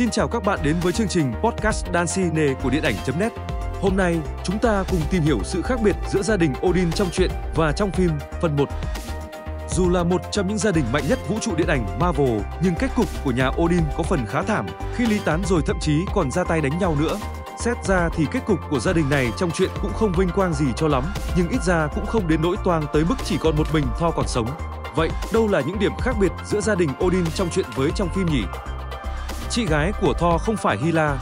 Xin chào các bạn đến với chương trình podcast Dancine của điện ảnh.net. Hôm nay, chúng ta cùng tìm hiểu sự khác biệt giữa gia đình Odin trong truyện và trong phim phần 1. Dù là một trong những gia đình mạnh nhất vũ trụ điện ảnh Marvel, nhưng kết cục của nhà Odin có phần khá thảm khi ly tán rồi thậm chí còn ra tay đánh nhau nữa. Xét ra thì kết cục của gia đình này trong truyện cũng không vinh quang gì cho lắm, nhưng ít ra cũng không đến nỗi toang tới mức chỉ còn một mình Thor còn sống. Vậy, đâu là những điểm khác biệt giữa gia đình Odin trong truyện với trong phim nhỉ? Chị gái của Thor không phải Hila.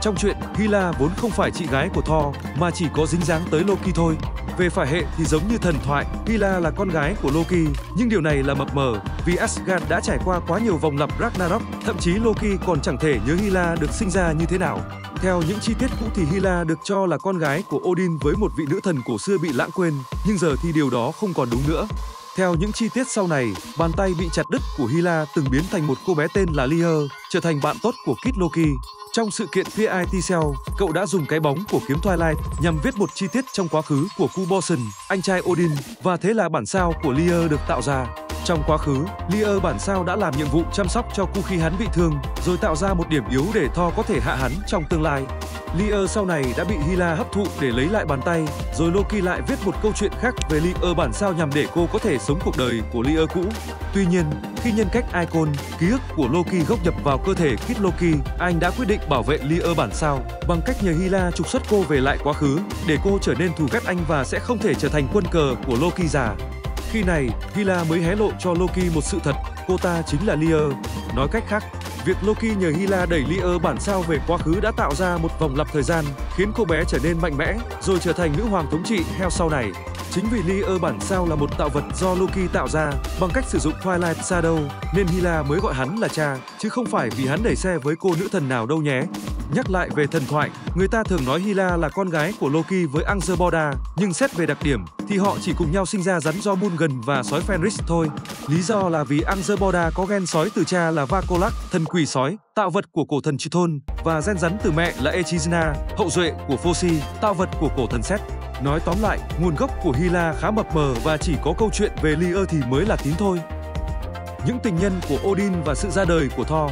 Trong chuyện Hila vốn không phải chị gái của Thor mà chỉ có dính dáng tới Loki thôi. Về phải hệ thì giống như thần thoại, Hila là con gái của Loki, nhưng điều này là mập mờ vì Asgard đã trải qua quá nhiều vòng lặp Ragnarok, thậm chí Loki còn chẳng thể nhớ Hila được sinh ra như thế nào. Theo những chi tiết cũ thì Hila được cho là con gái của Odin với một vị nữ thần cổ xưa bị lãng quên, nhưng giờ thì điều đó không còn đúng nữa. Theo những chi tiết sau này, bàn tay bị chặt đứt của Hila từng biến thành một cô bé tên là Lier, trở thành bạn tốt của Kid Loki. Trong sự kiện PIT Cell, cậu đã dùng cái bóng của kiếm Twilight nhằm viết một chi tiết trong quá khứ của Kuboson, anh trai Odin, và thế là bản sao của Lier được tạo ra. Trong quá khứ, Lier bản sao đã làm nhiệm vụ chăm sóc cho Ku khi hắn bị thương, rồi tạo ra một điểm yếu để Thor có thể hạ hắn trong tương lai. Lear sau này đã bị Hila hấp thụ để lấy lại bàn tay, rồi Loki lại viết một câu chuyện khác về Lear bản sao nhằm để cô có thể sống cuộc đời của Lear cũ. Tuy nhiên, khi nhân cách Icon, ký ức của Loki gốc nhập vào cơ thể Kid Loki, anh đã quyết định bảo vệ Lear bản sao bằng cách nhờ Hila trục xuất cô về lại quá khứ để cô trở nên thù ghét anh và sẽ không thể trở thành quân cờ của Loki già. Khi này, Hila mới hé lộ cho Loki một sự thật, cô ta chính là Lear. Nói cách khác, việc Loki nhờ Hela đẩy Lear bản sao về quá khứ đã tạo ra một vòng lặp thời gian, khiến cô bé trở nên mạnh mẽ, rồi trở thành nữ hoàng thống trị theo sau này. Chính vì Lear bản sao là một tạo vật do Loki tạo ra bằng cách sử dụng Twilight Shadow, nên Hela mới gọi hắn là cha, chứ không phải vì hắn đẩy xe với cô nữ thần nào đâu nhé. Nhắc lại về thần thoại, người ta thường nói Hela là con gái của Loki với Angerboda, nhưng xét về đặc điểm thì họ chỉ cùng nhau sinh ra rắn do Mungan và sói Fenris thôi. Lý do là vì Angerboda có gen sói từ cha là Vakolak, thần quỷ sói, tạo vật của cổ thần Chithon, và gen rắn từ mẹ là Echidna, hậu duệ của Fosi, tạo vật của cổ thần Seth. Nói tóm lại, nguồn gốc của Hela khá mập mờ và chỉ có câu chuyện về Lear thì mới là tín thôi. Những tình nhân của Odin và sự ra đời của Thor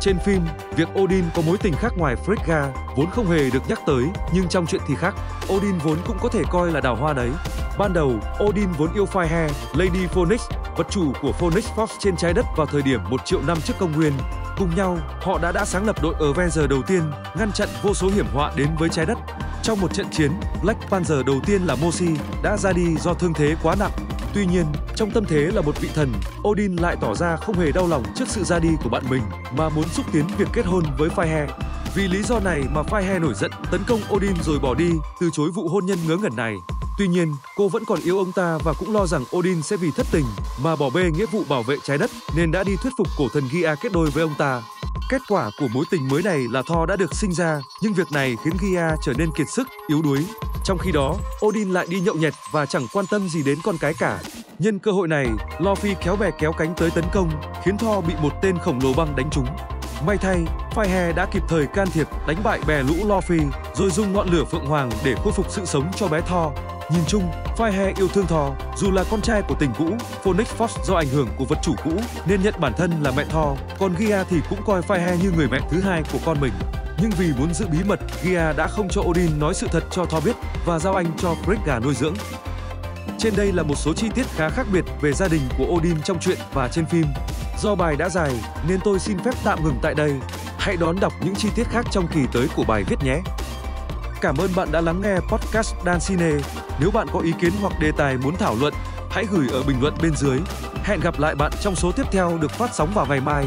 trên phim, việc Odin có mối tình khác ngoài Frigga vốn không hề được nhắc tới, nhưng trong chuyện thì khác. Odin vốn cũng có thể coi là đào hoa đấy. Ban đầu, Odin vốn yêu Fire, Lady Phoenix, vật chủ của Phoenix Force trên trái đất vào thời điểm 1 triệu năm trước công nguyên. Cùng nhau, họ đã đã sáng lập đội Avenger đầu tiên, ngăn chặn vô số hiểm họa đến với trái đất. Trong một trận chiến, Black Panther đầu tiên là Mosi đã ra đi do thương thế quá nặng. Tuy nhiên, trong tâm thế là một vị thần, Odin lại tỏ ra không hề đau lòng trước sự ra đi của bạn mình mà muốn xúc tiến việc kết hôn với Fire. Vì lý do này mà Fire nổi giận, tấn công Odin rồi bỏ đi, từ chối vụ hôn nhân ngớ ngẩn này. Tuy nhiên, cô vẫn còn yêu ông ta và cũng lo rằng Odin sẽ vì thất tình mà bỏ bê nghĩa vụ bảo vệ trái đất nên đã đi thuyết phục cổ thần Gia kết đôi với ông ta. Kết quả của mối tình mới này là Thor đã được sinh ra, nhưng việc này khiến Gia trở nên kiệt sức, yếu đuối. Trong khi đó, Odin lại đi nhậu nhẹt và chẳng quan tâm gì đến con cái cả. Nhân cơ hội này, Lofi kéo bè kéo cánh tới tấn công, khiến Thor bị một tên khổng lồ băng đánh trúng. May thay, Firehair đã kịp thời can thiệp đánh bại bè lũ Lofi, rồi dùng ngọn lửa phượng hoàng để khôi phục sự sống cho bé Thor. Nhìn chung, Firehair yêu thương Thor, dù là con trai của tình cũ, Phoenix Force do ảnh hưởng của vật chủ cũ nên nhận bản thân là mẹ Thor, còn Gia thì cũng coi Firehair như người mẹ thứ hai của con mình. Nhưng vì muốn giữ bí mật, Gia đã không cho Odin nói sự thật cho Thor biết và giao anh cho Frigga nuôi dưỡng. Trên đây là một số chi tiết khá khác biệt về gia đình của Odin trong truyện và trên phim. Do bài đã dài nên tôi xin phép tạm ngừng tại đây. Hãy đón đọc những chi tiết khác trong kỳ tới của bài viết nhé. Cảm ơn bạn đã lắng nghe podcast Dancine. Nếu bạn có ý kiến hoặc đề tài muốn thảo luận, hãy gửi ở bình luận bên dưới. Hẹn gặp lại bạn trong số tiếp theo được phát sóng vào ngày mai.